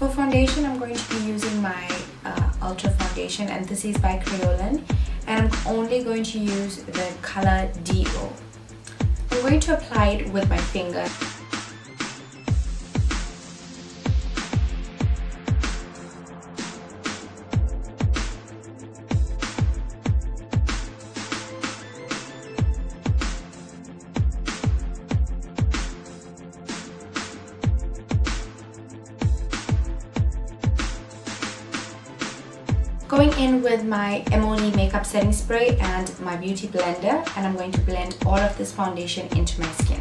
For foundation, I'm going to be using my uh, Ultra Foundation and this is by Kryolan and I'm only going to use the color DO. I'm going to apply it with my finger. Going in with my Emoli makeup setting spray and my beauty blender and I'm going to blend all of this foundation into my skin.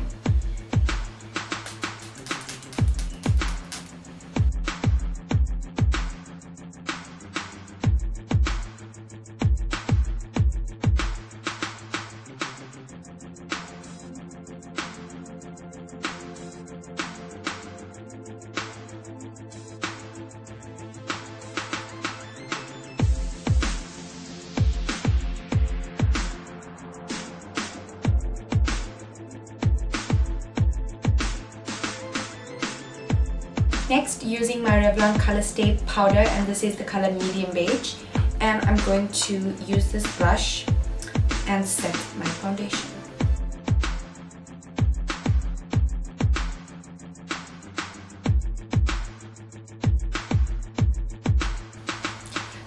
Next, using my Revlon Color Stay powder and this is the color medium beige and I'm going to use this brush and set my foundation.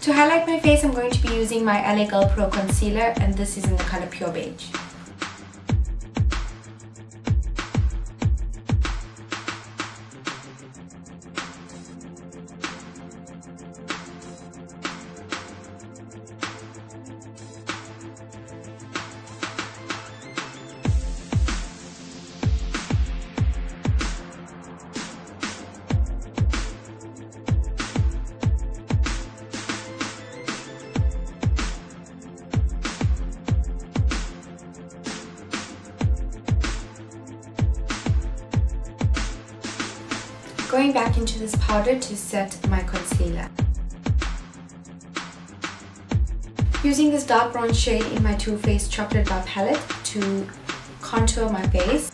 To highlight my face, I'm going to be using my LA Girl Pro Concealer and this is in the color Pure Beige. Going back into this powder to set my concealer. Using this dark brown shade in my Too Faced Chocolate Bar palette to contour my face.